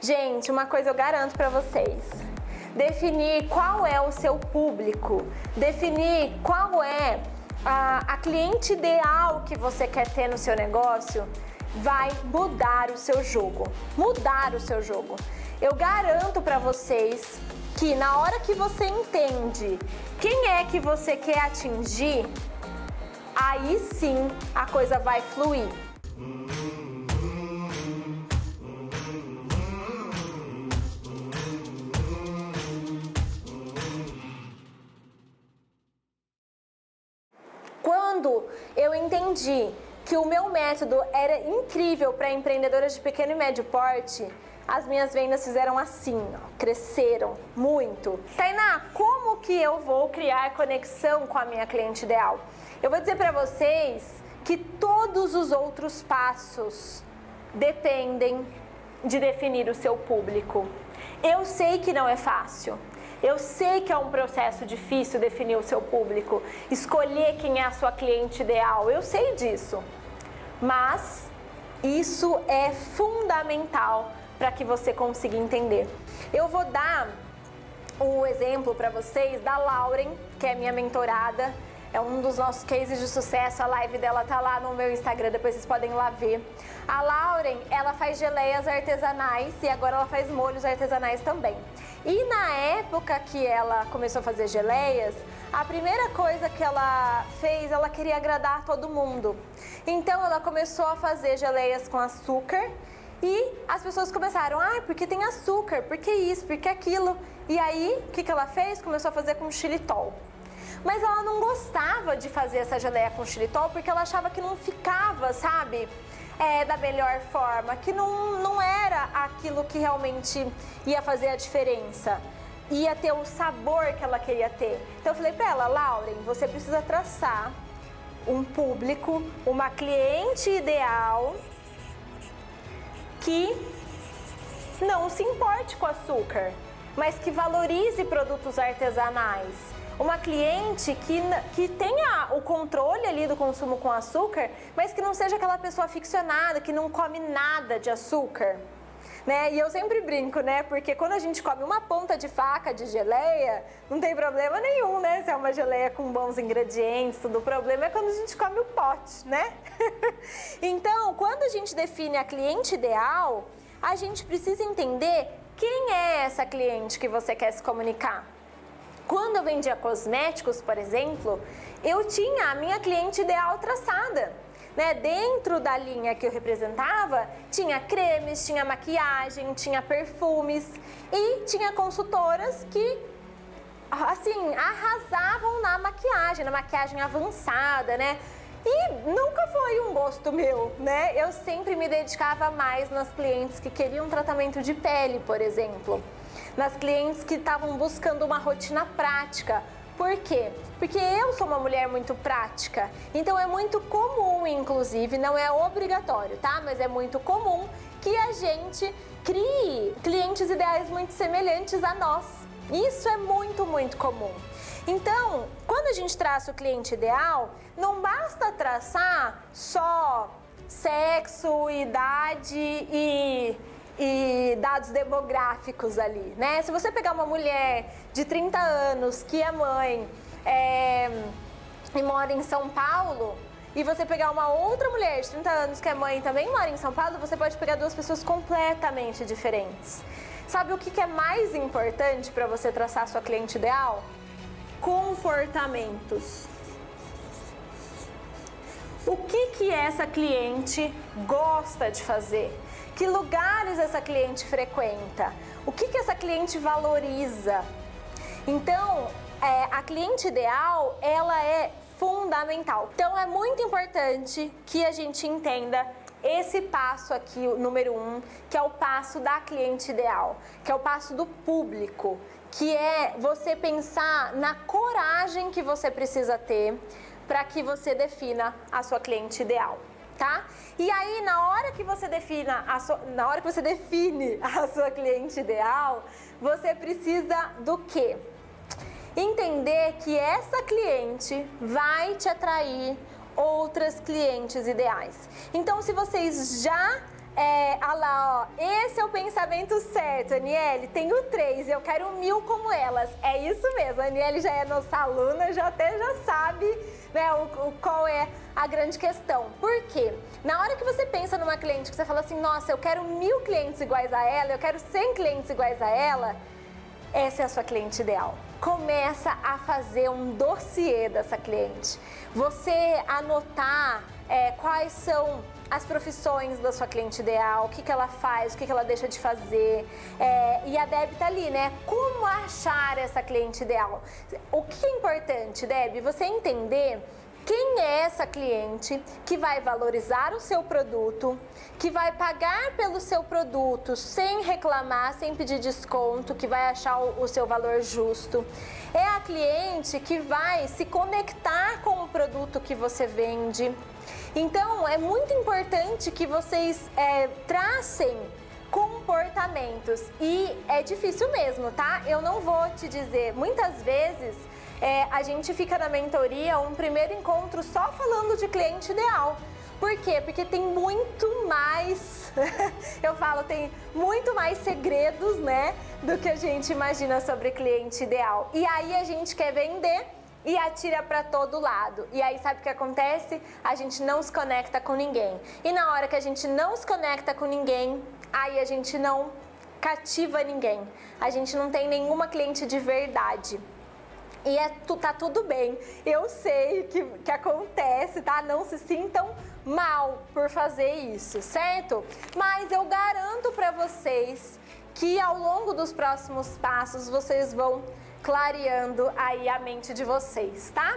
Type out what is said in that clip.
Gente, uma coisa eu garanto para vocês. Definir qual é o seu público, definir qual é a, a cliente ideal que você quer ter no seu negócio, vai mudar o seu jogo. Mudar o seu jogo. Eu garanto para vocês que na hora que você entende quem é que você quer atingir, aí sim a coisa vai fluir. Quando entendi que o meu método era incrível para empreendedoras de pequeno e médio porte, as minhas vendas fizeram assim, ó, cresceram muito. Tainá, como que eu vou criar conexão com a minha cliente ideal? Eu vou dizer para vocês que todos os outros passos dependem de definir o seu público. Eu sei que não é fácil. Eu sei que é um processo difícil definir o seu público, escolher quem é a sua cliente ideal. Eu sei disso mas isso é fundamental para que você consiga entender. Eu vou dar o exemplo para vocês da Lauren, que é minha mentorada, é um dos nossos cases de sucesso. A live dela tá lá no meu Instagram, depois vocês podem lá ver. A Lauren, ela faz geleias artesanais e agora ela faz molhos artesanais também. E na época que ela começou a fazer geleias, a primeira coisa que ela fez, ela queria agradar todo mundo. Então ela começou a fazer geleias com açúcar e as pessoas começaram, ah, porque tem açúcar, porque isso, porque aquilo. E aí, o que, que ela fez? Começou a fazer com xilitol. Mas ela não gostava de fazer essa geleia com xilitol porque ela achava que não ficava, sabe? É, da melhor forma, que não, não era aquilo que realmente ia fazer a diferença ia ter o sabor que ela queria ter. Então eu falei para ela, Lauren, você precisa traçar um público, uma cliente ideal que não se importe com açúcar, mas que valorize produtos artesanais. Uma cliente que, que tenha o controle ali do consumo com açúcar, mas que não seja aquela pessoa ficcionada, que não come nada de açúcar né? E eu sempre brinco, né? Porque quando a gente come uma ponta de faca de geleia, não tem problema nenhum, né? Se é uma geleia com bons ingredientes, tudo. O problema é quando a gente come o pote, né? então, quando a gente define a cliente ideal, a gente precisa entender quem é essa cliente que você quer se comunicar. Quando eu vendia cosméticos, por exemplo, eu tinha a minha cliente ideal traçada né? Dentro da linha que eu representava, tinha cremes, tinha maquiagem, tinha perfumes e tinha consultoras que assim, arrasavam na maquiagem, na maquiagem avançada, né? E nunca foi um gosto meu, né? Eu sempre me dedicava mais nas clientes que queriam tratamento de pele, por exemplo. Nas clientes que estavam buscando uma rotina prática, por quê? Porque eu sou uma mulher muito prática, então é muito comum, inclusive, não é obrigatório, tá? Mas é muito comum que a gente crie clientes ideais muito semelhantes a nós. Isso é muito, muito comum. Então, quando a gente traça o cliente ideal, não basta traçar só sexo, idade e e dados demográficos ali, né? Se você pegar uma mulher de 30 anos que é mãe é, e mora em São Paulo, e você pegar uma outra mulher de 30 anos que é mãe e também mora em São Paulo, você pode pegar duas pessoas completamente diferentes. Sabe o que é mais importante para você traçar sua cliente ideal? Comportamentos. O que, que essa cliente gosta de fazer? Que lugares essa cliente frequenta? O que, que essa cliente valoriza? Então, é, a cliente ideal, ela é fundamental. Então, é muito importante que a gente entenda esse passo aqui, o número um, que é o passo da cliente ideal, que é o passo do público, que é você pensar na coragem que você precisa ter para que você defina a sua cliente ideal tá? E aí, na hora que você defina a sua, na hora que você define a sua cliente ideal, você precisa do quê? Entender que essa cliente vai te atrair outras clientes ideais. Então, se vocês já É, ah lá, ó. Esse é o pensamento certo, Aniele. Tenho três, eu quero mil como elas. É isso mesmo, a Aniele já é nossa aluna, já até já sabe né, o, o, qual é a grande questão. Por quê? Na hora que você pensa numa cliente que você fala assim, nossa, eu quero mil clientes iguais a ela, eu quero cem clientes iguais a ela, essa é a sua cliente ideal. Começa a fazer um dossiê dessa cliente. Você anotar é, quais são as profissões da sua cliente ideal, o que, que ela faz, o que, que ela deixa de fazer. É, e a Deb tá ali, né? Como achar essa cliente ideal? O que é importante, Deb? Você entender quem é essa cliente que vai valorizar o seu produto, que vai pagar pelo seu produto sem reclamar, sem pedir desconto, que vai achar o, seu valor justo. É a cliente que vai se conectar com o produto que você vende. Então, é muito importante que vocês é, tracem comportamentos. E é difícil mesmo, tá? Eu não vou te dizer, muitas vezes é, a gente fica na mentoria um primeiro encontro só falando de cliente ideal. Por quê? Porque tem muito mais, eu falo, tem muito mais segredos, né, do que a gente imagina sobre cliente ideal. E aí a gente quer vender e atira para todo lado. E aí sabe o que acontece? A gente não se conecta com ninguém. E na hora que a gente não se conecta com ninguém, aí a gente não cativa ninguém. A gente não tem nenhuma cliente de verdade. E é, tá tudo bem. Eu sei que, que acontece, tá? Não se sintam mal por fazer isso, certo? Mas eu garanto para vocês que ao longo dos próximos passos vocês vão clareando aí a mente de vocês, tá?